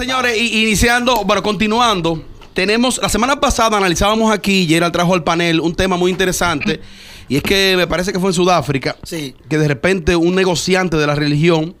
señores, y- iniciando, bueno, continuando, tenemos, la semana pasada analizábamos aquí, Gerald trajo al panel un tema muy interesante, y es que me parece que fue en Sudáfrica, Sí. que de repente un negociante de la religión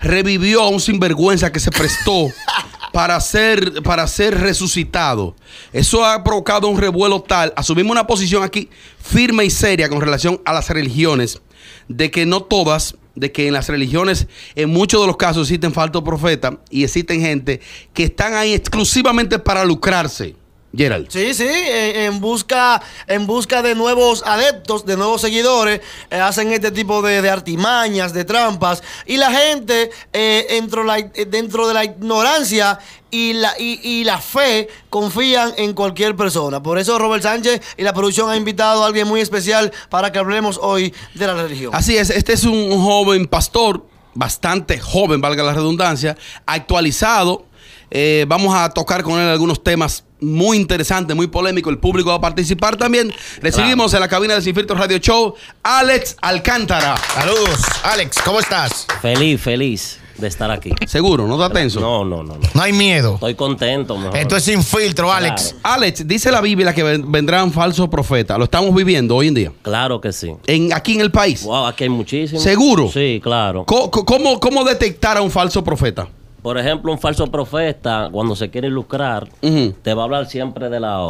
revivió a un sinvergüenza que se prestó para ser, para ser resucitado. Eso ha provocado un revuelo tal, asumimos una posición aquí firme y seria con relación a las religiones, de que no todas, de que en las religiones, en muchos de los casos existen falsos profetas y existen gente que están ahí exclusivamente para lucrarse. Gerald. Sí, sí, en, busca, en busca de nuevos adeptos, de nuevos seguidores, eh, hacen este tipo de, de artimañas, de trampas, y la gente eh, dentro, la- eh, dentro de la ignorancia y la, y, y la fe confían en cualquier persona. Por eso Robert Sánchez y la producción ha invitado a alguien muy especial para que hablemos hoy de la religión. Así es, este es un joven pastor, bastante joven, valga la redundancia, actualizado. Eh, vamos a tocar con él algunos temas muy interesantes, muy polémicos. El público va a participar también. Recibimos en la cabina de Sin Filtro Radio Show Alex Alcántara. Saludos, Alex, ¿cómo estás? Feliz, feliz de estar aquí. Seguro, no está tenso. No, no, no, no. No hay miedo. Estoy contento, mejor. Esto es sin filtro, Alex. Claro. Alex, dice la Biblia que ven- vendrán falsos profetas. Lo estamos viviendo hoy en día. Claro que sí. En, aquí en el país. Wow, aquí hay muchísimos. ¿Seguro? Sí, claro. ¿Cómo, cómo detectar a un falso profeta? Por ejemplo, un falso profeta, cuando se quiere lucrar, te va a hablar siempre de, la,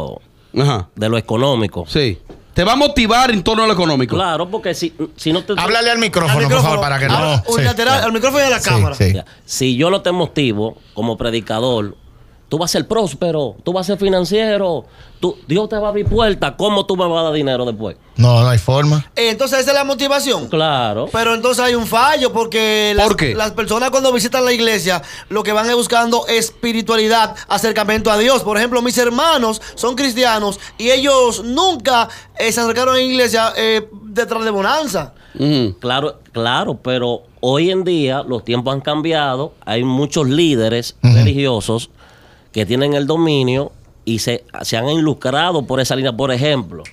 Ajá. de lo económico. Sí. Te va a motivar en torno a lo económico. Claro, porque si, si no te... Háblale al micrófono, Al por micrófono, favor, para que no. sí. unilateral, al micrófono y a la Sí, cámara. sí. Si yo no te motivo como predicador, tú vas a ser próspero, tú vas a ser financiero, tú, Dios te va a abrir puertas, ¿cómo tú me vas a dar dinero después? No, no hay forma. Eh, Entonces esa es la motivación. Claro. Pero entonces hay un fallo porque las, ¿Por qué? las personas cuando visitan la iglesia lo que van es buscando espiritualidad, acercamiento a Dios. Por ejemplo, mis hermanos son cristianos y ellos nunca eh, se acercaron a la iglesia eh, detrás de bonanza. Ujú. Claro, claro, pero hoy en día los tiempos han cambiado, hay muchos líderes religiosos que tienen el dominio y se, se han involucrado por esa línea. Por ejemplo,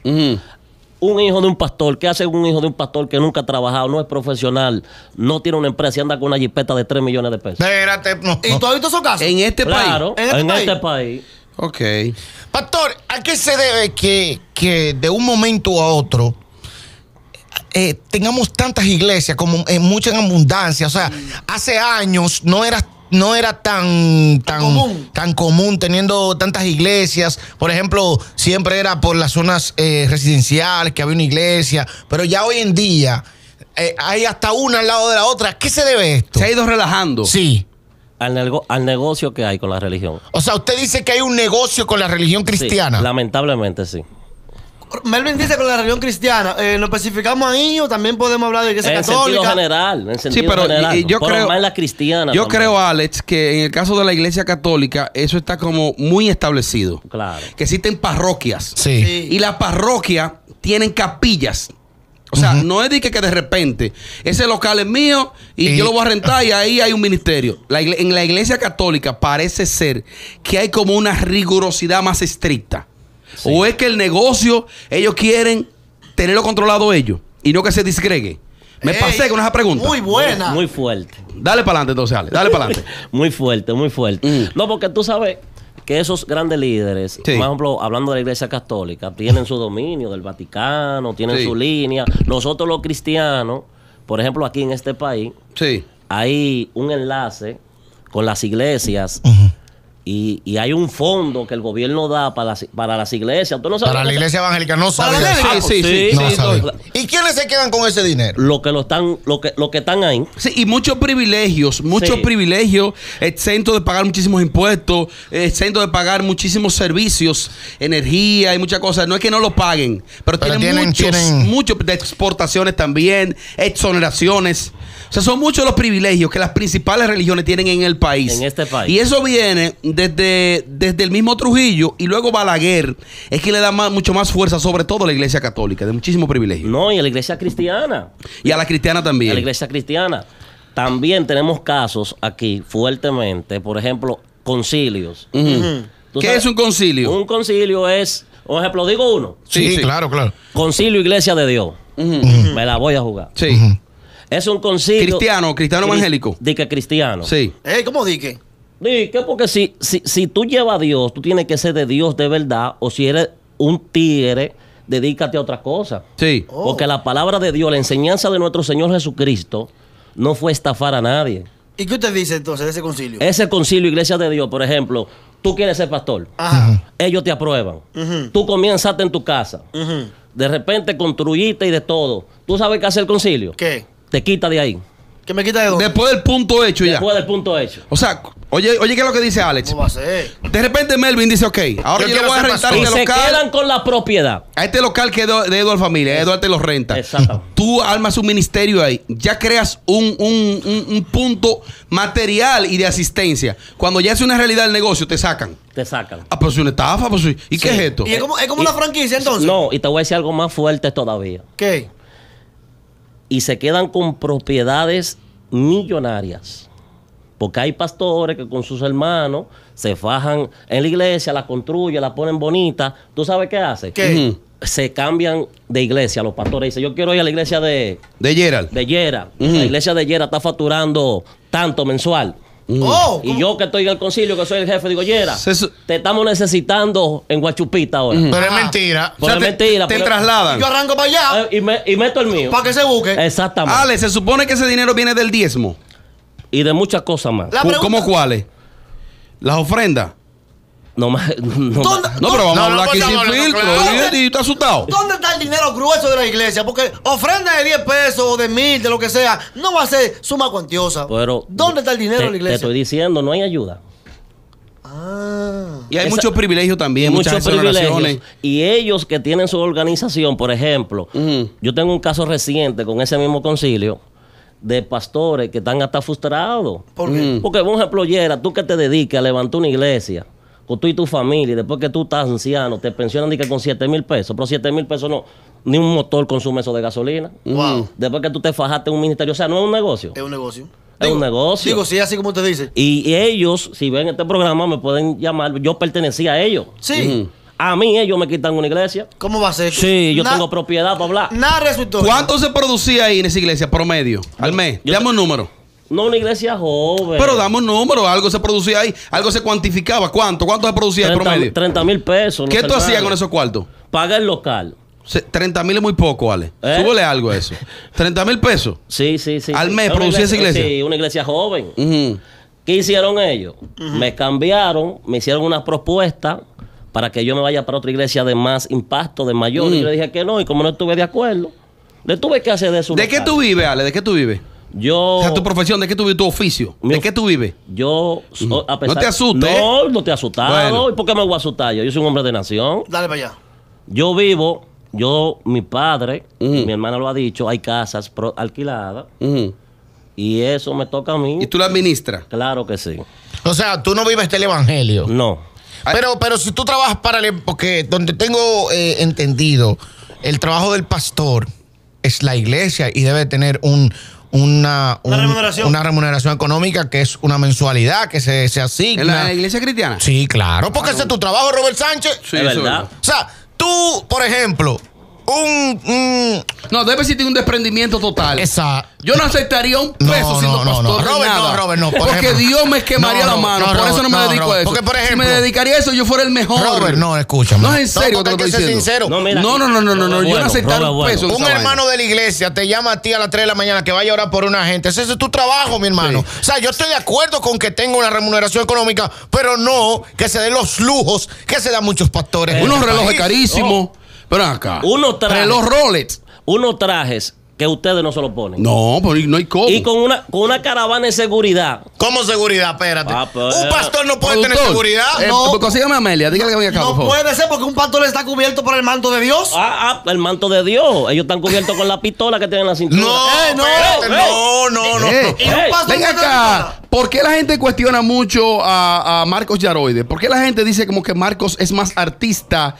un hijo de un pastor, ¿qué hace un hijo de un pastor que nunca ha trabajado, no es profesional, no tiene una empresa y anda con una jipeta de 3 millones de pesos? Espérate, no, ¿Y tú has visto esos casos? En este Claro, ¿En este en país? este país. Ok. Pastor, ¿a qué se debe que, que de un momento a otro eh, tengamos tantas iglesias como en mucha en abundancia? O sea, hace años no era no era tan tan común. tan común teniendo tantas iglesias. Por ejemplo, siempre era por las zonas eh, residenciales que había una iglesia, pero ya hoy en día eh, hay hasta una al lado de la otra. ¿A qué se debe esto? Se ha ido relajando. Sí. Al, nego- al negocio que hay con la religión. O sea, usted dice que hay un negocio con la religión Sí, cristiana. lamentablemente sí. Melvin dice con la religión cristiana. Eh, ¿Nos especificamos ahí o también podemos hablar de iglesia En sentido católica? general, en sentido pero general. y- y yo pero creo- más la cristiana. Yo también. creo, Alex, que en el caso de la iglesia católica, eso está como muy establecido. Claro. Que existen parroquias. Sí. Sí. Y las parroquias tienen capillas. O sea, no es de que, que de repente ese local es mío y, Y- yo lo voy a rentar y ahí hay un ministerio. La en la iglesia católica parece ser que hay como una rigurosidad más estricta. Sí. O es que el negocio, ellos quieren tenerlo controlado ellos y no que se disgregue. Me Ey, pasé con esa pregunta. Muy buena. Muy fuerte. Dale para adelante entonces, Ale. Dale para adelante. Muy fuerte, muy fuerte. Mm. No, porque tú sabes que esos grandes líderes, Sí. por ejemplo, hablando de la iglesia católica, tienen su dominio del Vaticano, tienen Sí. su línea. Nosotros los cristianos, por ejemplo, aquí en este país, Sí. hay un enlace con las iglesias y, y hay un fondo que el gobierno da para las, para las iglesias. ¿Tú no sabes Para la iglesia evangélica no sabe. Sí, sí, sí. No sí, sabe. ¿Y quiénes se quedan con ese dinero? Lo que lo están, lo que, lo que están ahí. Sí, y muchos privilegios, muchos Sí. privilegios, exento de pagar muchísimos impuestos, exento de pagar muchísimos servicios, energía y muchas cosas. No es que no lo paguen, pero, Pero tienen, tienen- muchos, tienen- muchos de exportaciones también, exoneraciones. O sea, son muchos los privilegios que las principales religiones tienen en el país. En este país. Y eso viene desde, desde el mismo Trujillo y luego Balaguer. Es que le da más- mucho más fuerza, sobre todo a la iglesia católica, de muchísimo privilegio. No, y a la iglesia cristiana. Y a la cristiana también. a la iglesia cristiana. También tenemos casos aquí fuertemente, por ejemplo, concilios. Ujú. ¿Tú ¿Qué sabes? es un concilio? Un concilio es, por ejemplo, digo uno, Sí, Sí, sí. claro, claro. concilio Iglesia de Dios. Me la voy a jugar. Sí. Es un concilio. Cristiano, cristiano Cris- evangélico. Di que cristiano. Sí. Ey, ¿Cómo dije? Sí, que porque si, si, si tú llevas a Dios, tú tienes que ser de Dios de verdad, o si eres un tigre, dedícate a otra cosa. Sí. Oh. Porque la palabra de Dios, la enseñanza de nuestro Señor Jesucristo, no fue estafar a nadie. ¿Y qué usted dice entonces de ese concilio? Ese concilio, iglesia de Dios, por ejemplo, tú quieres ser pastor, Ajá. ellos te aprueban. Ujú. Tú comienzaste en tu casa, Ujú. de repente construiste y de todo. ¿Tú sabes qué hace el concilio? ¿Qué? Te quita de ahí, ¿Qué me quita de dónde? Después del punto hecho ya. después del punto hecho. O sea, oye, oye, ¿qué es lo que dice Alex? ¿Cómo va a ser? De repente Melvin dice, ok, ahora Yo yo, le voy a rentar pastor. Y este se local. quedan con la propiedad. A este local que es de Eduardo Familia, Eduardo te lo renta. Exacto. Tú armas un ministerio ahí, ya creas un, un- un- un punto material y de asistencia. Cuando ya es una realidad el negocio, te sacan. Te sacan. Ah, pero es una estafa, pues sí. ¿Y qué es esto? ¿Y es como, es como una franquicia entonces? No, y te voy a decir algo más fuerte todavía. ¿Qué? Y se quedan con propiedades millonarias. Porque hay pastores que con sus hermanos se fajan en la iglesia, la construyen, la ponen bonita. ¿Tú sabes qué hace? ¿Qué? Se cambian de iglesia. Los pastores dicen, yo quiero ir a la iglesia de, De Gerald. de Yera. La iglesia de Yera está facturando tanto mensual. Oh, Y yo que estoy en el concilio, que soy el jefe, digo, Yera, su- te estamos necesitando en Guachupita ahora. Pero es mentira. O sea, Pero es te, mentira, te pero- trasladan. Yo arranco para allá Eh, y, me- y meto el mío. para que se busque. Exactamente. Ale, se supone que ese dinero viene del diezmo. Y de muchas cosas más. ¿Cómo- pregunta- ¿Cómo cuáles? Las ofrendas. No más. No ¿Dónde- más. No, pero vamos No, a no, hablar aquí sin filtro. claro. ¿Y, y tú asustado? ¿Dónde está el dinero grueso de la iglesia? Porque ofrenda de 10 pesos o de mil, de lo que sea, no va a ser suma cuantiosa. Pero, ¿Dónde está el dinero te, de la Te iglesia? estoy diciendo, no hay ayuda. Ah. Y hay Esa- muchos privilegios también, muchas muchos privilegios. Y ellos que tienen su organización, por ejemplo, yo tengo un caso reciente con ese mismo concilio de pastores que están hasta frustrados. ¿Por qué? Porque, por ejemplo, Yera, tú que te dedicas a levantar una iglesia con tú y tu familia, y después que tú estás anciano, te pensionan di que con 7 mil pesos, pero 7 mil pesos no, ni un motor consume eso de gasolina. Wow. Después que tú te fajaste en un ministerio, o sea, no es un negocio. Es un negocio. Es un negocio. Digo, sí, así como usted dice. Y, y ellos, si ven este programa, me pueden llamar. Yo pertenecía a ellos. Sí. A mí ellos me quitan una iglesia. ¿Cómo va a ser? Sí, yo Na- tengo propiedad para hablar. Su historia. ¿Cuánto se producía ahí en esa iglesia promedio al mes? yo- Dame un número. No una iglesia joven. Pero dame un número, algo se producía ahí, algo se cuantificaba. ¿Cuánto? ¿Cuánto se producía el promedio? 30 mil pesos. ¿Qué tú hacías con esos cuartos? Paga el local. Se- 30 mil es muy poco, Ale. ¿Eh? Súbele algo a eso. 30 mil pesos. Sí, sí, sí. ¿Al sí. mes una producía esa iglesia? Sí, una iglesia joven. Ujú. ¿Qué hicieron ellos? Me cambiaron, me hicieron una propuesta para que yo me vaya para otra iglesia de más impacto, de mayor. Y yo le dije que no, y como no estuve de acuerdo, le tuve que hacer de su ¿De qué tú vives, Ale? ¿De qué tú vives? Yo. O sea, tu profesión, ¿de qué tú vives? Tu oficio. ¿De of- qué tú vives? Yo, so- a pesar, No te asustes, ¿eh? No, no te he asustado. Bueno. ¿Y por qué me voy a asustar yo? Yo soy un hombre de nación. Dale para allá. Yo vivo, yo, mi padre, Ujú. mi hermana lo ha dicho, hay casas pro- alquiladas y eso me toca a mí. Y tú la administras. Claro que sí. O sea, tú no vives del evangelio. No. Pero, pero si tú trabajas para el, porque donde tengo eh, entendido, el trabajo del pastor es la iglesia y debe tener un, una, Una un- remuneración. una remuneración económica que es una mensualidad que se, se asigna. ¿En la, en la iglesia cristiana? Sí, claro, porque ese es tu trabajo, Robert Sánchez. Sí, es verdad. O sea, tú, por ejemplo, un, un- No, debe existir un desprendimiento total. esa Yo no aceptaría un No, peso siendo no, no, pastor no. Robert, no, nada. Robert, no, por Porque ejemplo. Dios me quemaría No, la no, mano. no, por eso no me no, dedico no. a eso. Porque, por si ejemplo- me dedicaría a eso, yo fuera el mejor. Robert, no, escúchame. No es en serio te lo hay estoy ser diciendo. sincero. No, mira, no, no, no, no, no, no, Robert Yo no bueno, aceptar un Robert peso. en Un hermano vaina. de la iglesia te llama a ti a las 3 de la mañana que vaya a orar por una gente. Ese es tu trabajo, mi hermano. Sí. O sea, yo estoy de acuerdo con que tenga una remuneración económica, pero no que se den los lujos que se dan muchos pastores. Unos relojes carísimos. Pero acá. Unos trajes. Reloj Rolex. Unos trajes que ustedes no se lo ponen. No, pues no hay cómo. Y con una, con una caravana de seguridad. ¿Cómo seguridad? Espérate. Ah, pues, un pastor no puede tener seguridad. eh, No. pues consígame a Amelia. Dígale que venga acá, No por favor. puede ser porque un pastor está cubierto por el manto de Dios. Ah, ah, el manto de Dios. Ellos están cubiertos con la pistola que tienen en la cintura. No, Eh, no, espérate, eh. no, no, no. Eh, Y un Ey, pastor Venga acá. ¿Por qué la gente cuestiona mucho a, a Marcos Yaroide? ¿Por qué la gente dice como que Marcos es más artista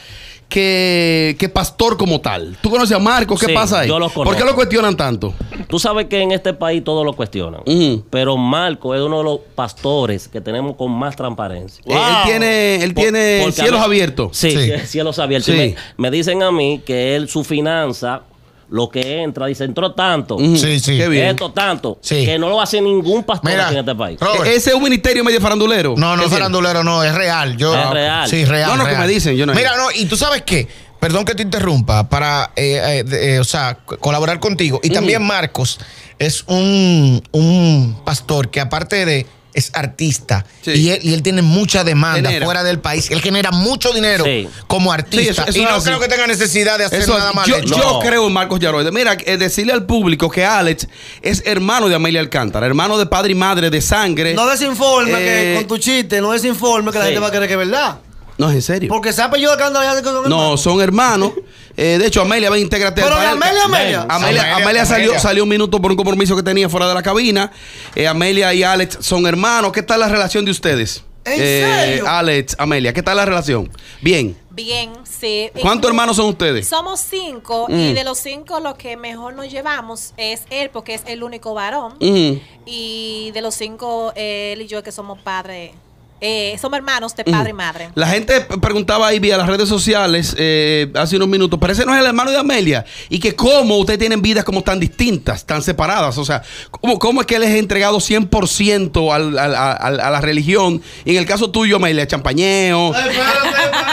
que, que pastor como tal? ¿Tú conoces a Marcos? ¿Qué Sí, pasa ahí? yo lo ¿Por qué lo cuestionan tanto? Tú sabes que en este país todo lo cuestionan. Pero Marco es uno de los pastores que tenemos con más transparencia. Él tiene, él Por- tiene cielos mí- abiertos. Sí, Sí. cielos abiertos. Sí. Me, me dicen a mí que él, su finanza, lo que entra, dice, entró tanto. Sí, sí. Qué bien. esto tanto, Sí. que no lo hace ningún pastor Mira, aquí en este país. Robert. E- Ese es un ministerio medio farandulero. No, no ¿Qué es tiene? farandulero, no, es real. Yo, Es real. Sí, real. No, no, que real. me dicen, yo no- Mira, no, y tú sabes qué, perdón que te interrumpa, para, eh, eh, de- eh, o sea, co- colaborar contigo. Y también Marcos es un, un pastor que aparte de es artista Sí. y, él, y él tiene mucha demanda Genera. fuera del país. Él genera mucho dinero Sí. como Sí, artista. eso- eso y no así. creo que tenga necesidad de hacer Eso, nada más. yo, hecho. yo No. creo en Marcos Yaroide. Mira, eh, decirle al público que Alex es hermano de Amelia Alcántara, hermano de padre y madre de sangre. No desinforme Eh, que con tu chiste, no desinforme que la gente va a creer que es verdad. No, es en serio. Porque se ha apellido son No, hermanos. son hermanos. Eh, de hecho, Amelia, ven, intégrate Pero. Amelia, Amelia. Amelia, Amelia, Amelia salió, Amelia. salió un minuto por un compromiso que tenía fuera de la cabina. Eh, Amelia y Alex son hermanos. ¿Qué tal la relación de ustedes? ¿En Eh, serio? Alex, Amelia, ¿qué tal la relación? Bien. Bien, sí. ¿Cuántos hermanos son ustedes? Somos cinco Mm. y de los cinco lo que mejor nos llevamos es él porque es el único varón y de los cinco él y yo que somos padres, eh, somos hermanos de padre y madre. La gente preguntaba ahí vía las redes sociales eh, hace unos minutos, pero ese no es el hermano de Amelia. Y que cómo ustedes tienen vidas como tan distintas, tan separadas. O sea, ¿cómo, cómo es que él es entregado 100% al, al- al- a la religión? Y en el caso tuyo, Amelia, champañeo.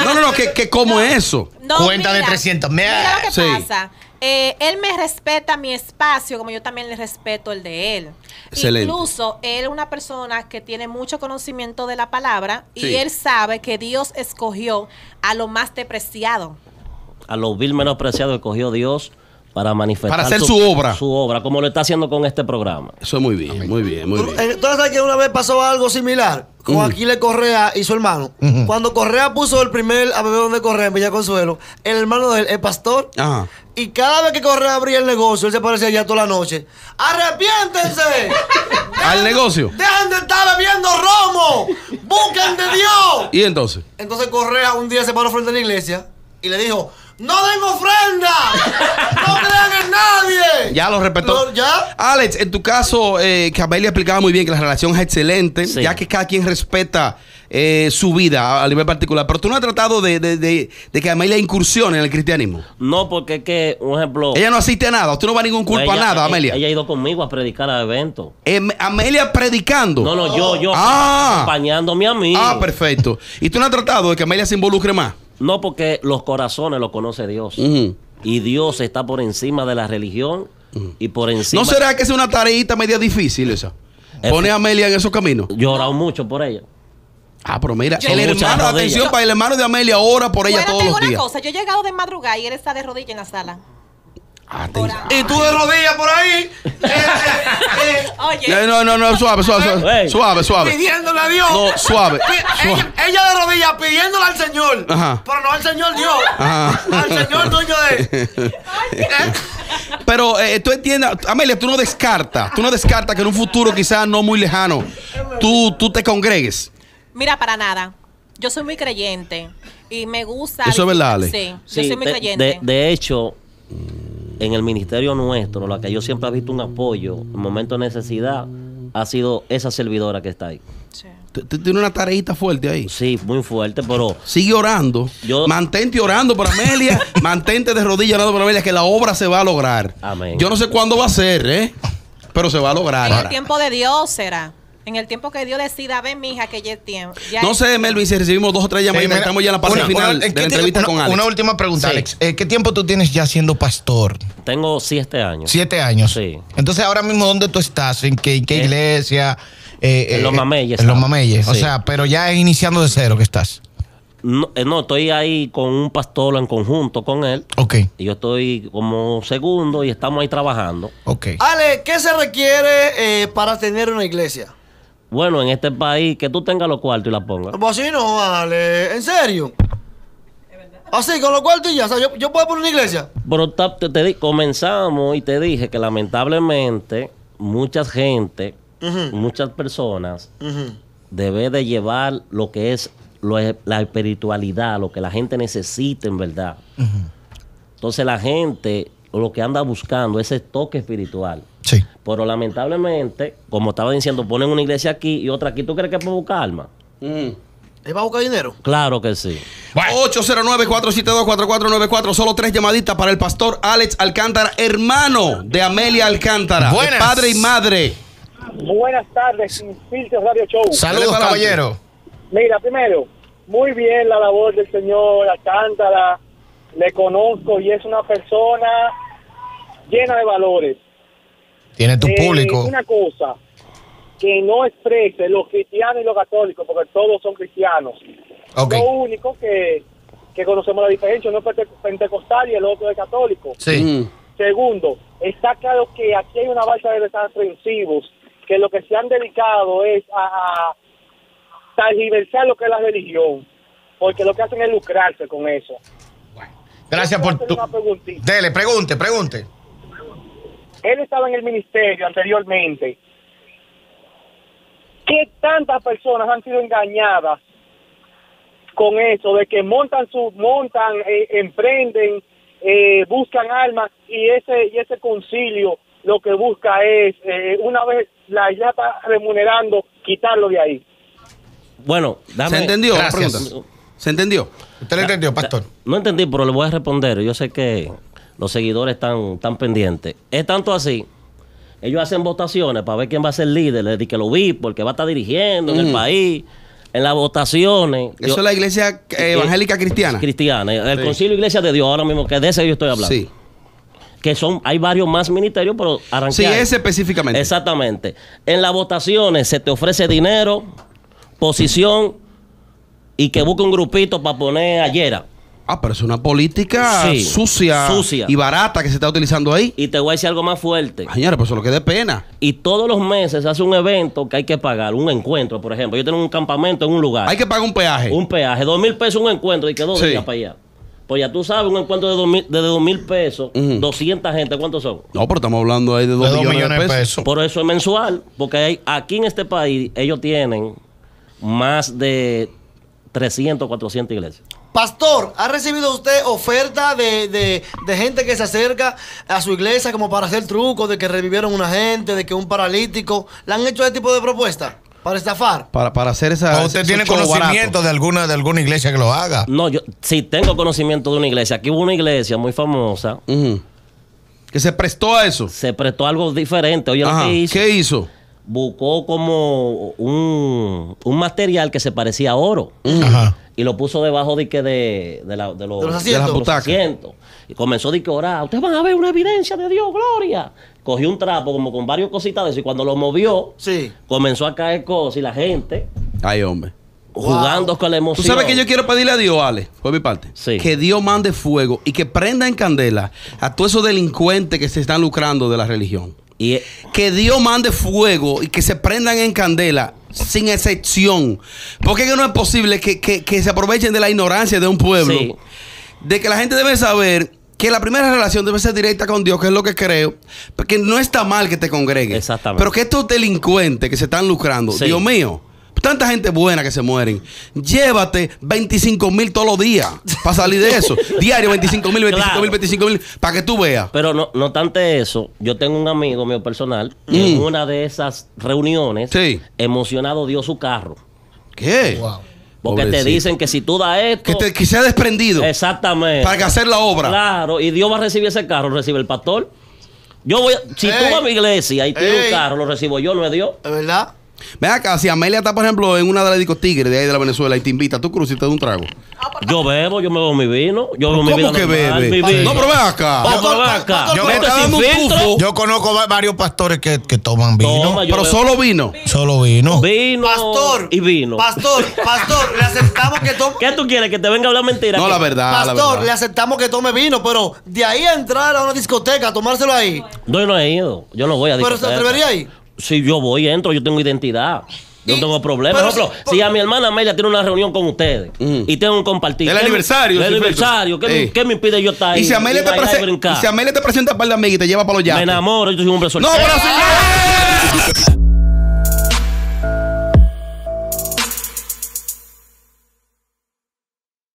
No, no, no, que, que cómo es eso. No, Cuenta de 300 mil. Mira lo que Sí. pasa. Eh, él me respeta mi espacio como yo también le respeto el de él. Excelente. Incluso él es una persona que tiene mucho conocimiento de la palabra Sí. y él sabe que Dios escogió a lo más despreciado. A los vil menospreciados que cogió Dios para manifestar Para hacer su obra. Su obra, como lo está haciendo con este programa. Eso es muy bien, muy bien, muy bien. Eh, ¿Tú sabes que una vez pasó algo similar con Aquiles Correa y su hermano? Cuando Correa puso el primer a beber donde Correa en Villa Consuelo, el hermano de él es pastor. Ajá. Y cada vez que Correa abría el negocio, él se aparecía allá toda la noche. ¡Arrepiéntense! Al negocio. ¡Dejen de estar bebiendo romo! ¡Busquen de Dios! Y entonces. Entonces Correa un día se paró frente a la iglesia y le dijo: ¡No den ofrenda! ¡No crean en nadie! Ya lo respetó. Lo- ¿Ya? Alex, en tu caso, eh, que Amelia explicaba muy bien que la relación es excelente, Sí. ya que cada quien respeta eh, su vida a, a nivel particular. Pero tú no has tratado de, de- de- de que Amelia incursione en el cristianismo. No, porque es que, un ejemplo. Ella no asiste a nada. Usted no va a ningún culpa a ella- nada, ella- Amelia. Ella ha ido conmigo a predicar a eventos. Em, Amelia predicando. No, no, yo, yo Ah. acompañándome a mí. Ah, perfecto. ¿Y tú no has tratado de que Amelia se involucre más? No, porque los corazones los conoce Dios. Y Dios está por encima de la religión y por encima. ¿No será que es una tareita media difícil esa? Es- Pone a Amelia en esos caminos. Yo he orado mucho por ella. Ah, pero mira, Yo- el hermano, atención, para el hermano de Amelia ora por ella bueno, todos te digo los una días. cosa, yo he llegado de madrugada y él está de rodillas en la sala. Y tú de rodillas por ahí, eh, eh, eh, Oye, No, no, no, suave, suave, suave. Suave, suave. pidiéndole a Dios. No, suave. Ella, de rodillas pidiéndole al Señor. Ajá. Pero no al Señor Dios. Ajá. Al Señor dueño de. ¿Eh? Pero eh, tú entiendes, Amelia, tú no descartas, tú no descartas que en un futuro quizás no muy lejano, tú, tú te congregues. mira, para nada. Yo soy muy creyente y me gusta. Eso es verdad, Ale. Sí, yo Sí, soy muy de, creyente. de- de hecho, en el ministerio nuestro, la que yo siempre he visto un apoyo en momentos de necesidad, ha sido esa servidora que está ahí. Sí. Tú tienes una tareita fuerte ahí. Sí, muy fuerte, pero Sigue orando. Yo- mantente orando por Amelia. mantente de rodillas orando por Amelia, que la obra se va a lograr. Amén. Yo no sé cuándo va a ser, ¿eh? Pero se va a lograr. En el tiempo de Dios será. En el tiempo que Dios decida, ven, mija, que ya es tiempo. Ya No sé, Melvin, si recibimos dos o tres Sí, llamadas. mira, estamos ya en la parte una- final una- de ¿qué la te- entrevista una- con Alex. Una última pregunta, Sí. Alex. Eh, ¿Qué tiempo tú tienes ya siendo pastor? tengo siete años. Siete años. Sí. Entonces, ahora mismo, ¿dónde tú estás? ¿En qué, en qué Eh, iglesia? Eh, en eh, Los Mameyes En los. Mameyes. O sea, pero ya es iniciando de cero que estás. No, eh, no, estoy ahí con un pastor en conjunto con él. Ok, Y yo estoy como segundo y estamos ahí trabajando. ok. Ale, ¿qué se requiere eh, para tener una iglesia? Bueno, en este país, que tú tengas los cuartos y la pongas. Pues así no, Ale. ¿En serio? Así, con los cuartos y ya. O sea, yo, yo puedo poner una iglesia. Pero te, te comenzamos y te dije que lamentablemente mucha gente, muchas personas, debe de llevar lo que es lo es- la espiritualidad, lo que la gente necesita en verdad. Entonces la gente lo que anda buscando es ese toque espiritual. Pero lamentablemente, como estaba diciendo, ponen una iglesia aquí y otra aquí. ¿Tú crees que es por buscar alma? Mm. ¿Él va a buscar dinero? Claro que sí. 809-472-4494. Solo tres llamaditas para el pastor Alex Alcántara, hermano de Amelia Alcántara. de Buenas. padre y madre. Buenas tardes, Sin Radio Show. Saludos, para caballero. Mira, primero, muy bien la labor del señor Alcántara. Le conozco y es una persona llena de valores. Tiene tu Eh, público. Una cosa, que no exprese los cristianos y los católicos, porque todos son cristianos. Lo único que, que conocemos la diferencia, uno es pente- pentecostal y el otro es católico. Sí. Mm. Segundo, está claro que aquí hay una balsa de desaprensivos que lo que se han dedicado es a, a lo que es la religión, porque lo que hacen es lucrarse con eso. Gracias por tu. hacer Una preguntita. Dele, pregunte, pregunte. Él estaba en el ministerio anteriormente. ¿Qué tantas personas han sido engañadas con eso de que montan su montan, eh, emprenden, eh, buscan almas y ese y ese concilio lo que busca es eh, una vez la iglesia está remunerando quitarlo de ahí. Bueno, dame. ¿Se entendió? la pregunta? ¿Se entendió? ¿Usted lo entendió, pastor? No entendí, pero le voy a responder. Yo sé que los seguidores están, están pendientes. Es tanto así. Ellos hacen votaciones para ver quién va a ser líder, de que lo vi, porque va a estar dirigiendo en el país. En las votaciones. Eso yo- es la iglesia eh, evangélica cristiana. cristiana. El Sí. Concilio Iglesia de Dios, ahora mismo, que de ese yo estoy hablando. Sí. Que son, hay varios más ministerios, pero arranqué. Sí, ese específicamente. Exactamente. En las votaciones se te ofrece dinero, posición y que busque un grupito para poner ayer. Ah, pero es una política Sí, sucia, sucia. y barata que se está utilizando ahí. Y te voy a decir algo más fuerte. Señores, pues eso es lo que de pena. Y todos los meses se hace un evento que hay que pagar, un encuentro, por ejemplo. Yo tengo un campamento en un lugar. Hay que pagar un peaje. Un peaje, dos mil pesos un encuentro y que dos Sí. días para allá. Pues ya tú sabes, un encuentro de dos mil, de dos mil pesos. 200 gente, ¿cuántos son? No, pero estamos hablando ahí de dos De dos millones, de pesos. Por eso es mensual, porque hay, aquí en este país ellos tienen más de 300, 400 iglesias. Pastor, ¿ha recibido usted oferta de, de- de gente que se acerca a su iglesia como para hacer trucos, de que revivieron una gente, de que un paralítico? ¿Le han hecho ese tipo de propuestas para estafar? Para, para hacer esa. ¿O usted tiene conocimiento barato. de alguna, de alguna iglesia que lo haga? No, yo sí tengo conocimiento de una iglesia. Aquí hubo una iglesia muy famosa. Que se prestó a eso. se prestó algo diferente. Oye, Ajá. que hizo, ¿Qué hizo? buscó como un, un material que se parecía a oro. Ajá. Y lo puso debajo de, que de, de, la- de los, De los asientos. los. Y comenzó de que orar. Ustedes van a ver una evidencia de Dios, gloria. Cogió un trapo como con varios cositas de eso y cuando lo movió, Sí. comenzó a caer cosas y la gente Ay, hombre. jugando con la Tú emoción. sabes que yo quiero pedirle a Dios, Ale, por mi parte, Sí. que Dios mande fuego y que prenda en candela a todos esos delincuentes que se están lucrando de la religión. Y Que Dios mande fuego y que se prendan en candela sin excepción. Porque que no es posible que, que- que se aprovechen de la ignorancia de un pueblo. Sí. De que la gente debe saber que la primera relación debe ser directa con Dios, que es lo que creo. Porque no está mal que te congregues. Exactamente. Pero que estos delincuentes que se están lucrando, Sí. Dios mío. Tanta gente buena que se mueren. Llévate 25 mil todos los días para salir de eso. Diario 25 mil, 25 mil, Claro. 25 mil, para que tú veas. Pero no, no tanto eso, yo tengo un amigo mío personal que en una de esas reuniones, Mm. Sí. emocionado dio su carro. ¿Qué? Porque te dicen que si tú das esto, Que, te, que sea desprendido exactamente. para que hacer la obra. Claro, y Dios va a recibir ese carro, lo recibe el pastor. Yo voy a, si tú Ey. vas a mi iglesia y tienes un carro, lo recibo yo, no es Dios. ¿Es verdad? Ven acá, si Amelia está, por ejemplo, en una de las discos Tigres de ahí de la Venezuela y te invita, tú cruz y te da un trago. Yo bebo, yo me bebo mi vino. Yo bebo mi ¿Cómo vino que normal, bebe? mi vino. No, pero ven acá. Pero ven acá. Yo me esto está sin dando un filtro. tufo. Yo conozco va- varios pastores que, que toman vino. Toma, yo Pero bebo solo vino. Solo vino. Vino Pastor. y vino. Pastor, pastor, le aceptamos que tome. ¿Qué tú quieres? Que te venga a hablar mentira. No, la verdad, la Pastor, le verdad. aceptamos que tome vino, pero de ahí a entrar a una discoteca, a tomárselo ahí. No, yo no he ido. Yo no voy a ¿Pero se discoteca. atrevería ahí? Si yo voy, entro, yo tengo identidad. Yo no tengo problema. Por ejemplo, si- si a mi hermana Amelia tiene una reunión con ustedes Mm. y tengo un compartir. El ¿qué me- aniversario, El aniversario. ¿Qué, me- qué me impide yo estar ahí? Y si Amelia, te, bailar y prese- brincar? y si Amelia te presenta para la amiga y te lleva para los Me yates. enamoro, yo soy un hombre No, soltero. pero señor.